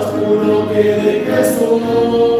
juro que de Cristo no.